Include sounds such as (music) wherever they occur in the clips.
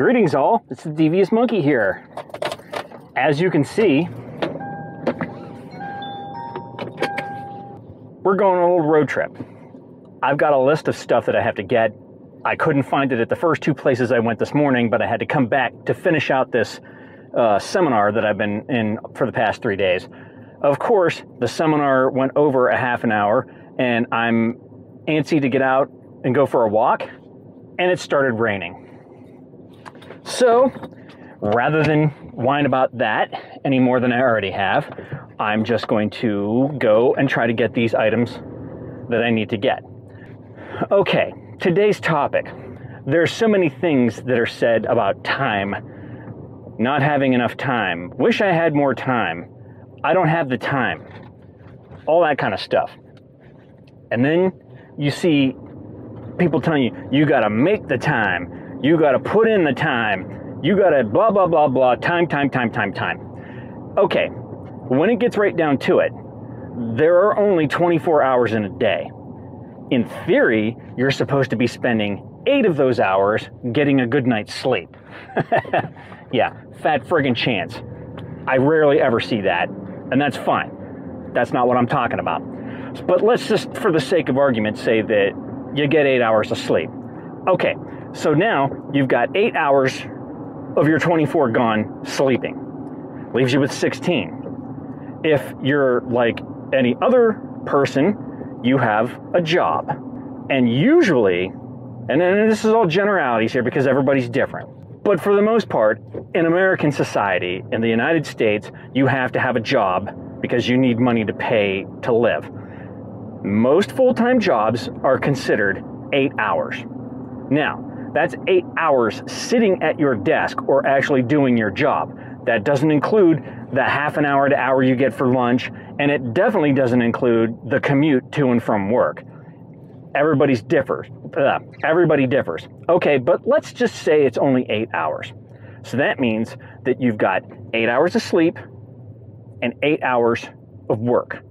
Greetings all, it's the Devious Monkey here. As you can see, we're going on a little road trip. I've got a list of stuff that I have to get. I couldn't find it at the first two places I went this morning, but I had to come back to finish out this uh, seminar that I've been in for the past three days. Of course, the seminar went over a half an hour, and I'm antsy to get out and go for a walk, and it started raining. So, rather than whine about that any more than I already have, I'm just going to go and try to get these items that I need to get. Okay, today's topic. There's so many things that are said about time, not having enough time, wish I had more time, I don't have the time, all that kind of stuff. And then you see people telling you, you gotta make the time, you gotta put in the time, you gotta blah, blah, blah, blah, time, time, time, time, time. Okay, when it gets right down to it, there are only 24 hours in a day. In theory, you're supposed to be spending eight of those hours getting a good night's sleep. (laughs) yeah, fat friggin' chance. I rarely ever see that, and that's fine. That's not what I'm talking about. But let's just, for the sake of argument, say that you get eight hours of sleep. Okay, so now you've got eight hours of your 24 gone sleeping. Leaves you with 16. If you're like any other person you have a job. And usually, and then this is all generalities here because everybody's different. But for the most part, in American society, in the United States, you have to have a job because you need money to pay to live. Most full time jobs are considered eight hours. Now, that's eight hours sitting at your desk or actually doing your job. That doesn't include the half an hour to hour you get for lunch, and it definitely doesn't include the commute to and from work. Everybody's differs. Uh, everybody differs. Okay, but let's just say it's only eight hours. So that means that you've got eight hours of sleep and eight hours of work.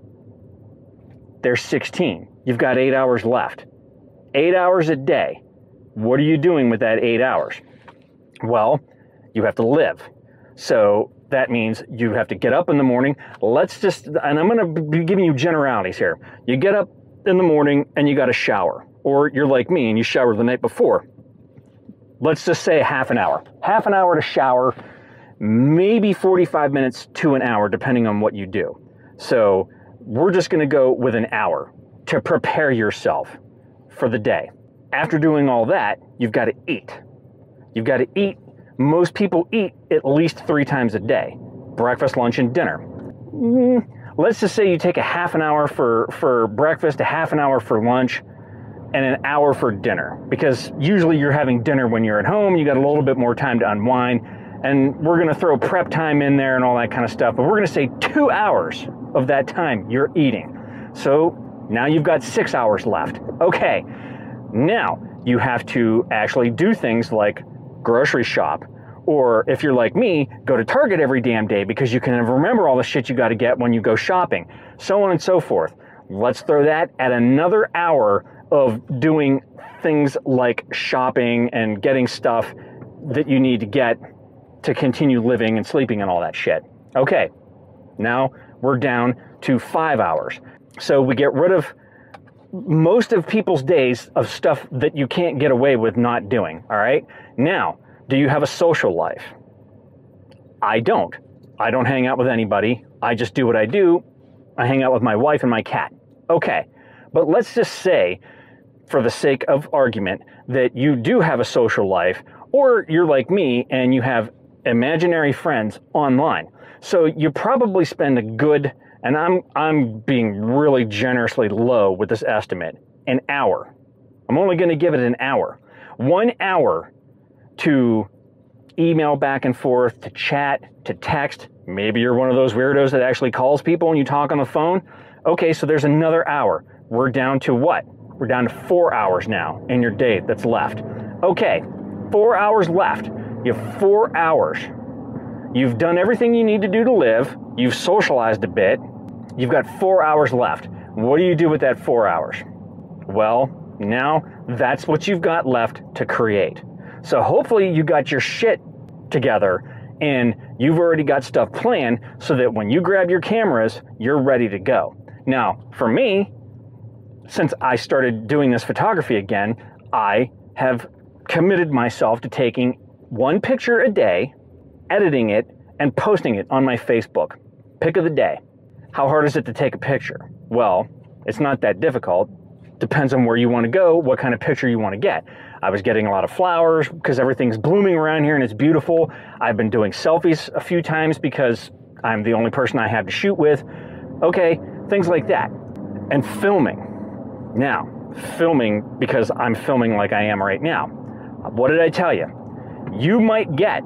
There's 16. You've got eight hours left. Eight hours a day. What are you doing with that eight hours? Well, you have to live. So that means you have to get up in the morning. Let's just, and I'm going to be giving you generalities here. You get up in the morning and you got to shower, or you're like me and you shower the night before. Let's just say half an hour. Half an hour to shower, maybe 45 minutes to an hour, depending on what you do. So we're just going to go with an hour to prepare yourself for the day. After doing all that, you've got to eat. You've got to eat most people eat at least three times a day breakfast, lunch, and dinner. Mm, let's just say you take a half an hour for, for breakfast, a half an hour for lunch, and an hour for dinner. Because usually you're having dinner when you're at home, you got a little bit more time to unwind. And we're going to throw prep time in there and all that kind of stuff. But we're going to say two hours of that time you're eating. So now you've got six hours left. Okay, now you have to actually do things like grocery shop. Or if you're like me, go to Target every damn day because you can remember all the shit you got to get when you go shopping. So on and so forth. Let's throw that at another hour of doing things like shopping and getting stuff that you need to get to continue living and sleeping and all that shit. Okay, now we're down to five hours. So we get rid of most of people's days of stuff that you can't get away with not doing. All right. Now, do you have a social life? I don't. I don't hang out with anybody. I just do what I do. I hang out with my wife and my cat. Okay. But let's just say, for the sake of argument, that you do have a social life, or you're like me and you have imaginary friends online. So you probably spend a good and I'm I'm being really generously low with this estimate, an hour. I'm only going to give it an hour. 1 hour to email back and forth, to chat, to text. Maybe you're one of those weirdos that actually calls people and you talk on the phone. Okay, so there's another hour. We're down to what? We're down to 4 hours now in your day that's left. Okay, 4 hours left. You have 4 hours You've done everything you need to do to live. You've socialized a bit. You've got four hours left. What do you do with that four hours? Well, now that's what you've got left to create. So hopefully you got your shit together and you've already got stuff planned so that when you grab your cameras, you're ready to go. Now, for me, since I started doing this photography again, I have committed myself to taking one picture a day, editing it, and posting it on my Facebook. Pick of the day. How hard is it to take a picture? Well, it's not that difficult. Depends on where you want to go, what kind of picture you want to get. I was getting a lot of flowers because everything's blooming around here and it's beautiful. I've been doing selfies a few times because I'm the only person I have to shoot with. Okay, things like that. And filming. Now, filming because I'm filming like I am right now. What did I tell you? You might get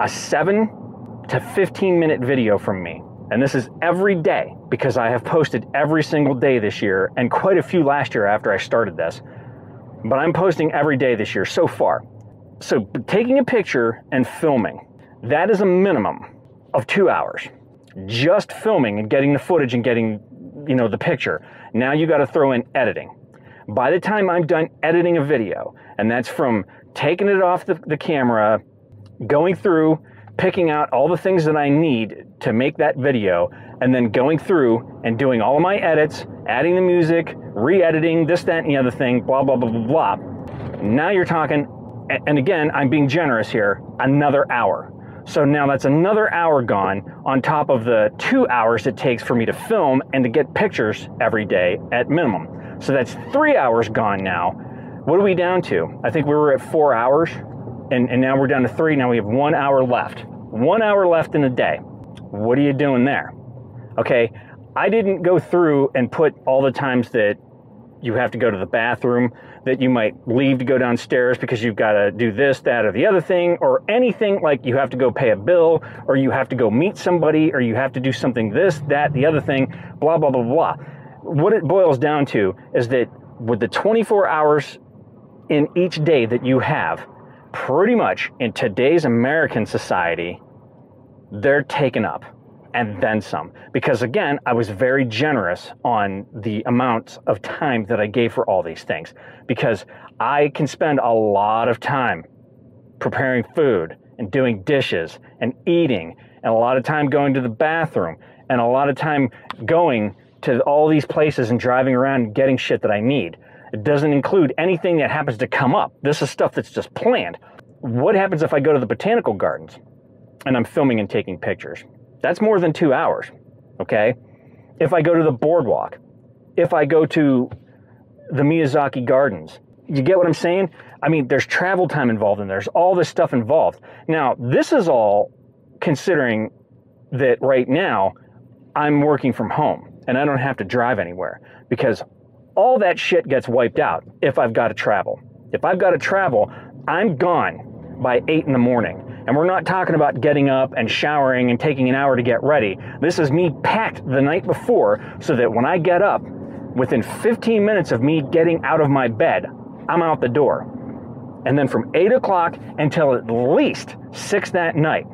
a 7 to 15 minute video from me. And this is every day because I have posted every single day this year and quite a few last year after I started this. But I'm posting every day this year so far. So taking a picture and filming, that is a minimum of two hours. Just filming and getting the footage and getting, you know, the picture. Now you got to throw in editing. By the time I'm done editing a video, and that's from taking it off the, the camera, going through, picking out all the things that I need to make that video, and then going through and doing all of my edits, adding the music, re editing, this, that, and the other thing, blah, blah, blah, blah, blah. Now you're talking, and again, I'm being generous here, another hour. So now that's another hour gone on top of the two hours it takes for me to film and to get pictures every day at minimum. So that's three hours gone now. What are we down to? I think we were at four hours and, and now we're down to three. Now we have one hour left. One hour left in the day. What are you doing there? Okay, I didn't go through and put all the times that you have to go to the bathroom, that you might leave to go downstairs because you've got to do this, that, or the other thing, or anything like you have to go pay a bill, or you have to go meet somebody, or you have to do something this, that, the other thing, blah, blah, blah, blah. What it boils down to is that with the 24 hours in each day that you have, pretty much in today's American society, they're taken up and then some. Because again, I was very generous on the amount of time that I gave for all these things. Because I can spend a lot of time preparing food and doing dishes and eating, and a lot of time going to the bathroom, and a lot of time going to all these places and driving around and getting shit that I need. It doesn't include anything that happens to come up. This is stuff that's just planned. What happens if I go to the botanical gardens and I'm filming and taking pictures? That's more than two hours, okay? If I go to the boardwalk, if I go to the Miyazaki Gardens, you get what I'm saying? I mean, there's travel time involved and there's all this stuff involved. Now, this is all considering that right now I'm working from home and I don't have to drive anywhere because all that shit gets wiped out if I've got to travel. If I've got to travel, I'm gone by 8 in the morning. And we're not talking about getting up and showering and taking an hour to get ready. This is me packed the night before so that when I get up, within 15 minutes of me getting out of my bed, I'm out the door. And then from 8 o'clock until at least 6 that night,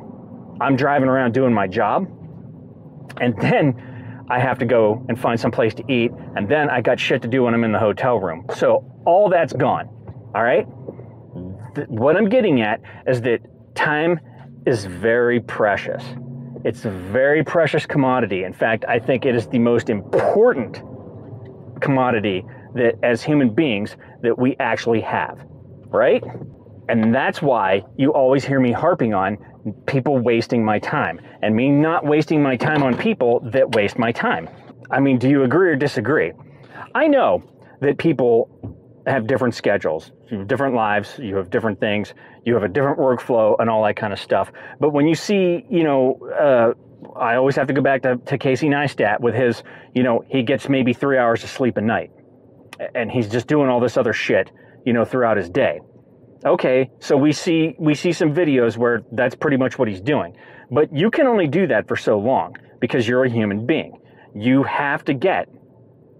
I'm driving around doing my job. And then I have to go and find some place to eat. And then I got shit to do when I'm in the hotel room. So all that's gone. All right? what I'm getting at is that time is very precious. It's a very precious commodity. In fact, I think it is the most important commodity that as human beings that we actually have, right? And that's why you always hear me harping on people wasting my time and me not wasting my time on people that waste my time. I mean, do you agree or disagree? I know that people have different schedules, different lives, you have different things, you have a different workflow, and all that kind of stuff. But when you see, you know, uh, I always have to go back to, to Casey Neistat with his, you know, he gets maybe three hours of sleep a night, and he's just doing all this other shit, you know, throughout his day. Okay, so we see we see some videos where that's pretty much what he's doing, but you can only do that for so long because you're a human being. You have to get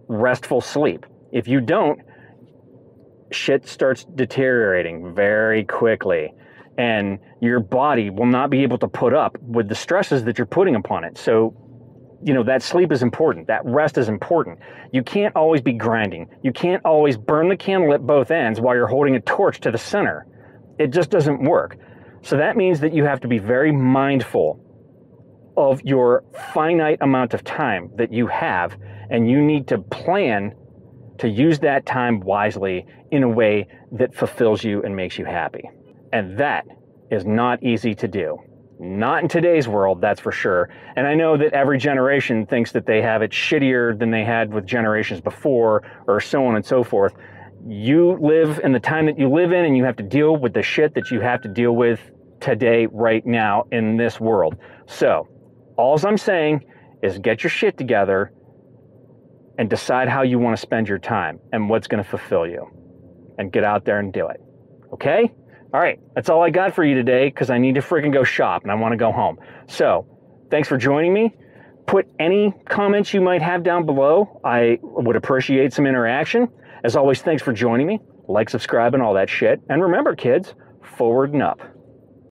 restful sleep. If you don't, shit starts deteriorating very quickly and your body will not be able to put up with the stresses that you're putting upon it. So, you know, that sleep is important. That rest is important. You can't always be grinding. You can't always burn the candle at both ends while you're holding a torch to the center. It just doesn't work. So that means that you have to be very mindful of your finite amount of time that you have, and you need to plan to use that time wisely in a way that fulfills you and makes you happy. And that is not easy to do. Not in today's world, that's for sure. And I know that every generation thinks that they have it shittier than they had with generations before, or so on and so forth. You live in the time that you live in, and you have to deal with the shit that you have to deal with today, right now, in this world. So, all I'm saying is get your shit together and decide how you want to spend your time and what's going to fulfill you. And get out there and do it. Okay? All right, that's all I got for you today because I need to freaking go shop and I want to go home. So, thanks for joining me. Put any comments you might have down below. I would appreciate some interaction. As always, thanks for joining me. Like, subscribe, and all that shit. And remember, kids, forward and up.